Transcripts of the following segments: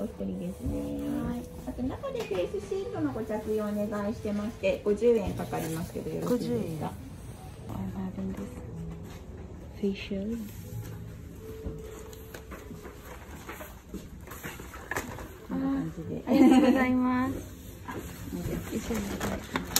お一人ですね。はい。あと中でフェイスシートのご着用お願いしてまして、50円かかりますけどよろしいですか。50円。です。フェイシャル。こんな感じで。ありがとうございます。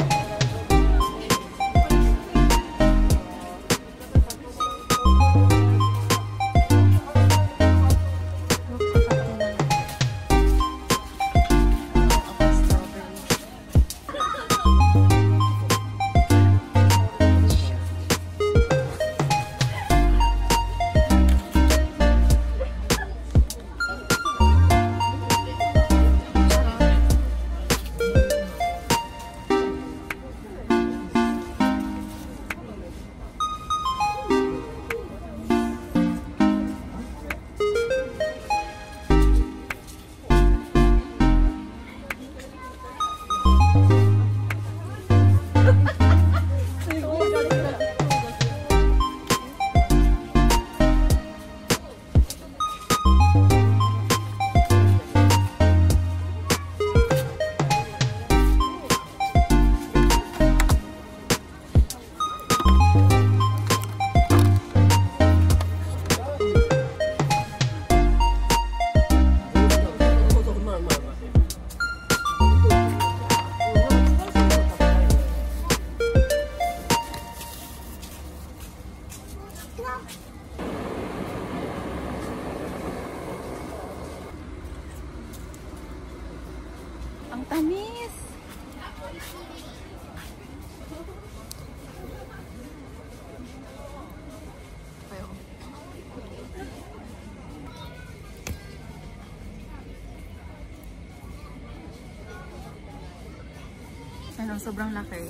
Ano, sobrang laki.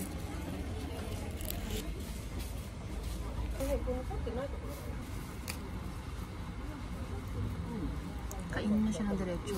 Kainin na siya ng diretsyo.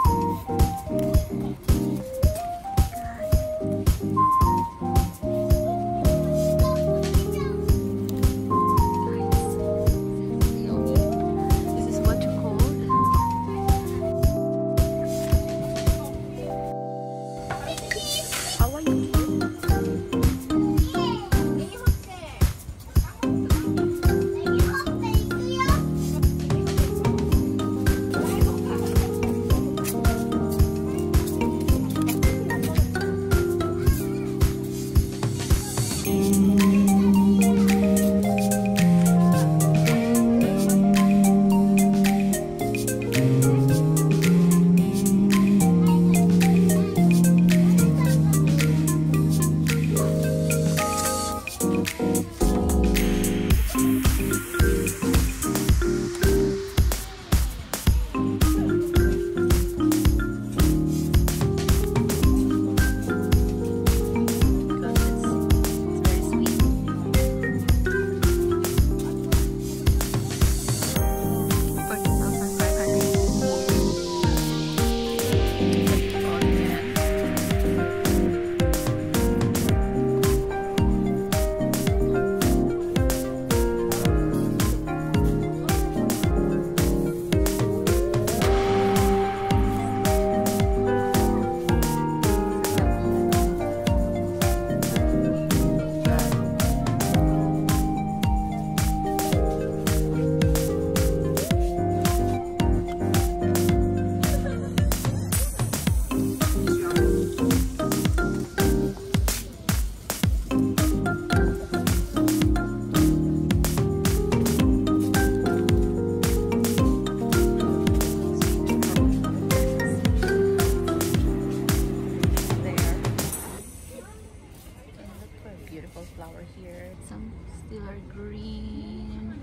still are green.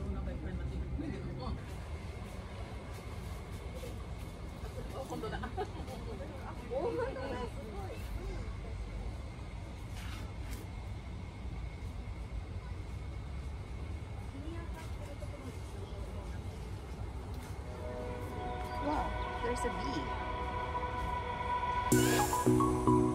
Wow, there's a bee.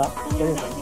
ったやりました